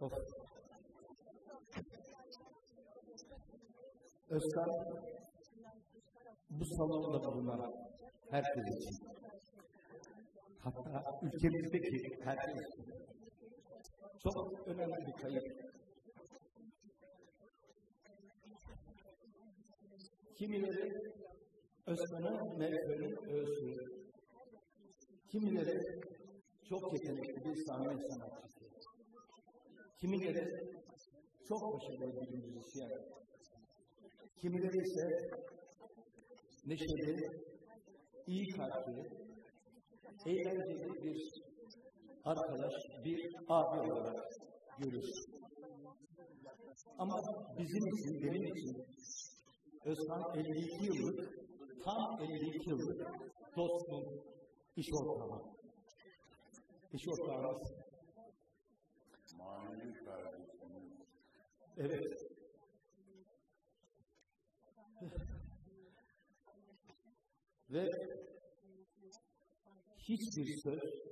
Of. Özkan, bu salonda bulunan herkes için, hatta ülkemizdeki herkes için çok önemli bir kayıp. Kimileri Özkan'ın mevkinin öğüsü, kimileri çok yetenekli bir sahne sanatçısı, kimileri çok başarılı bir müzisyen, kimileri ise neşeli, iyi kalpli, eğlenceli bir arkadaş, bir abi olarak görürüz. Ama bizim için, benim için Özkan 52 yıllık, tam 52 yıllık dostum, iş ortağım. İş ortağımız. Evet. Ve hiçbir söz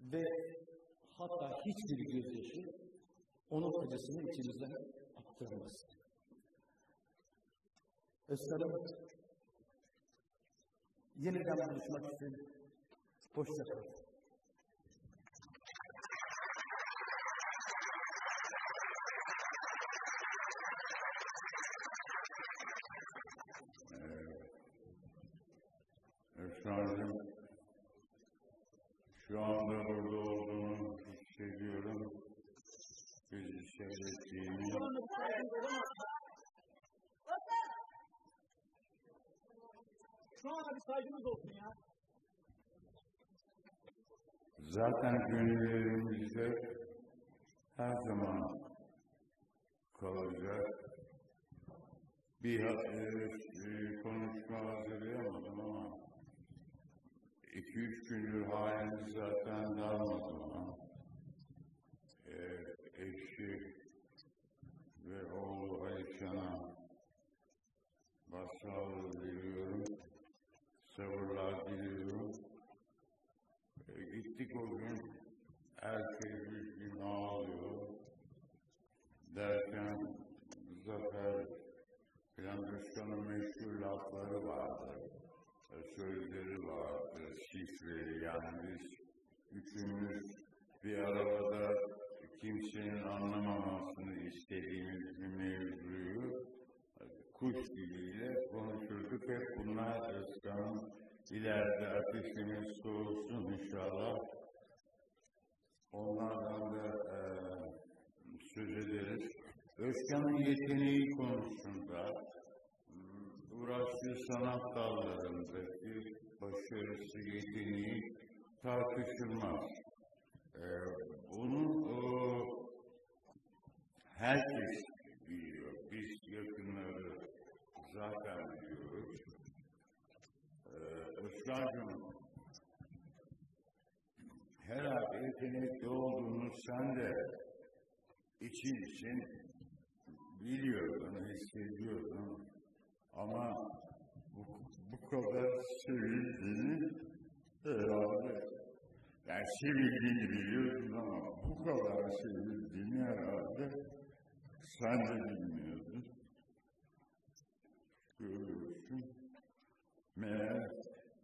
ve hatta hiçbir gözyaşı onun acısını içimizden attırmaz. Özkan'ım yeniden buluşmak için hoşçakalın. Efendim, şu anda burada olduğunu hissediyorum. Bizi seyrettiğini. Şu anda bir saygımız olsun ya. Zaten gönüllerimizde her zaman kalacak. Bir e, e, konuşma hazırlayamadım ama iki üç gündür halimiz zaten darmadı ama e, eşi ve oğlu Ayşan'a başsağlığı diliyorum. Sabırlar diliyorum. E, gittik o gün herkes bir gün ağlıyor. Derken Zafer Plan Özkan'ın meşhur lafları vardı. Sözleri vardı, şifreli yani biz üçümüz bir arabada kimsenin anlamamasını istediğimiz bir mevzuyu kuş diliyle konuşurduk. Hep bunlar Özkan'ın ileride ateşimiz soğusun inşallah. Onlardan da e, söz ederiz. Özkan'ın yeteneği konusunda uğraştığı sanat dallarındaki başarısı, yeteneği tartışılmaz. E, bunu o, herkes biliyor. Biz yakınları zaten biliyoruz. Ee, Özkan'cığım, herhalde yetenekli olduğunu sen de için için biliyordun, hissediyordun. Ama bu, bu kadar sevildiğini herhalde, yani sevildiğini biliyordun ama bu kadar sevildiğini herhalde sen de bilmiyordun. Görüyorsun. Meğer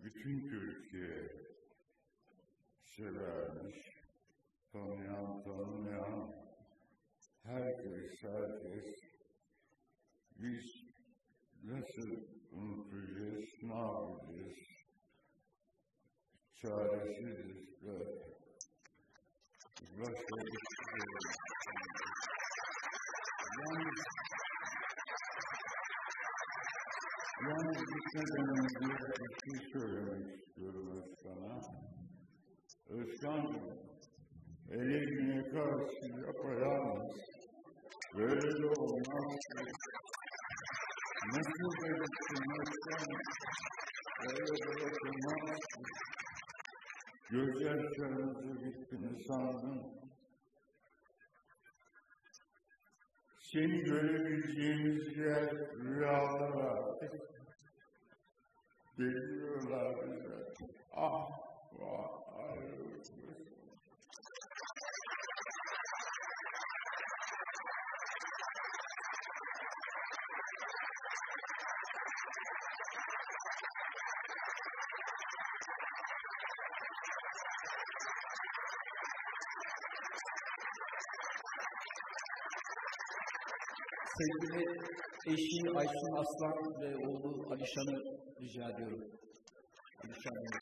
bütün Türkiye severmiş, tanıyan, tanımayan, herkes, herkes biz Blessed unprejestna vis charisidis God. Blessed is God. Yani gitmeden önce bir şey söylemek istiyorum sana. Özkan, elini karşı yapayalnız, böyle olmaz Nasıl verirsin Özkan? Böyle de yapılmaz ki. Gözyaşlarınızı bittini sandım. Seni görebileceğimiz yer rüyalar artık. Geliyorlar bize. Ah, vah, ayrılmış. Sevgili eşi Aysun Aslan ve oğlu Alişan'ı rica ediyorum. Alişan Bey.